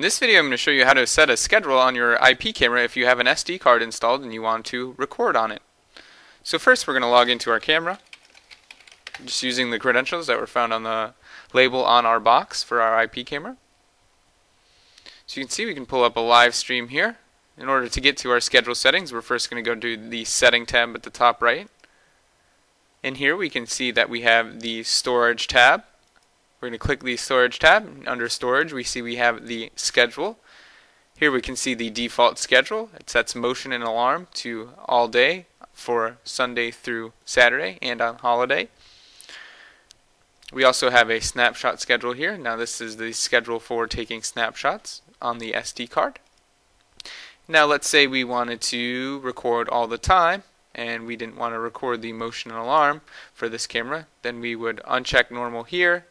In this video I'm going to show you how to set a schedule on your IP camera if you have an SD card installed and you want to record on it. So first we're going to log into our camera just using the credentials that were found on the label on our box for our IP camera. So you can see we can pull up a live stream here. In order to get to our schedule settings we're first going to go to the setting tab at the top right. And here we can see that we have the storage tab we're going to click the storage tab. Under storage we see we have the schedule. Here we can see the default schedule. It sets motion and alarm to all day for Sunday through Saturday and on holiday. We also have a snapshot schedule here. Now this is the schedule for taking snapshots on the SD card. Now let's say we wanted to record all the time and we didn't want to record the motion and alarm for this camera. Then we would uncheck normal here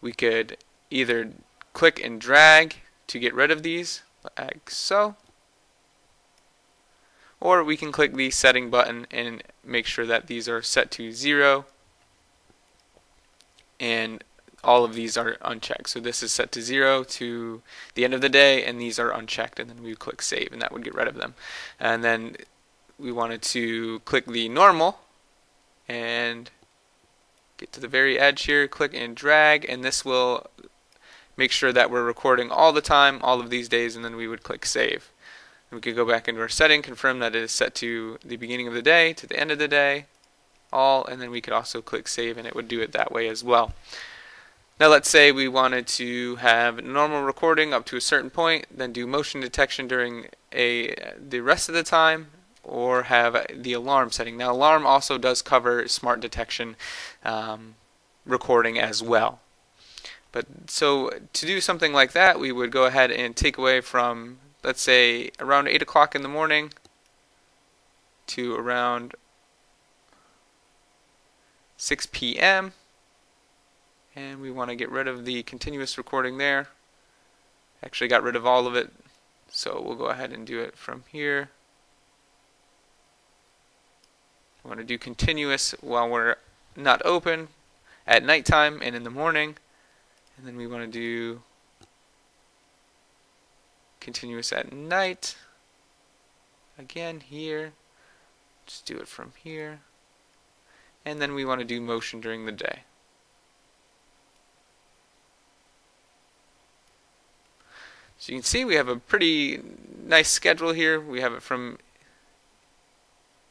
we could either click and drag to get rid of these like so or we can click the setting button and make sure that these are set to zero and all of these are unchecked. So this is set to zero to the end of the day and these are unchecked and then we click save and that would get rid of them. And then we wanted to click the normal and get to the very edge here, click and drag, and this will make sure that we're recording all the time, all of these days, and then we would click save. we could go back into our setting, confirm that it is set to the beginning of the day, to the end of the day, all, and then we could also click save and it would do it that way as well. Now let's say we wanted to have normal recording up to a certain point, then do motion detection during a the rest of the time, or have the alarm setting. Now alarm also does cover smart detection um, recording as well. But so to do something like that, we would go ahead and take away from, let's say, around 8 o'clock in the morning to around 6 p.m. And we want to get rid of the continuous recording there. Actually got rid of all of it. So we'll go ahead and do it from here. We want to do continuous while we're not open at nighttime and in the morning. And then we want to do continuous at night. Again here. Just do it from here. And then we want to do motion during the day. So you can see we have a pretty nice schedule here. We have it from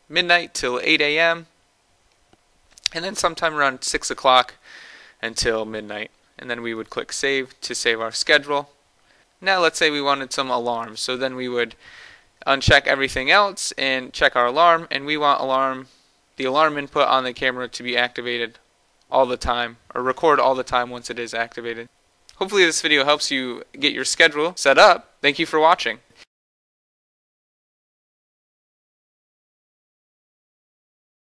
midnight till 8 a.m. and then sometime around 6 o'clock until midnight. And then we would click save to save our schedule. Now let's say we wanted some alarms. So then we would uncheck everything else and check our alarm and we want alarm the alarm input on the camera to be activated all the time or record all the time once it is activated. Hopefully this video helps you get your schedule set up. Thank you for watching.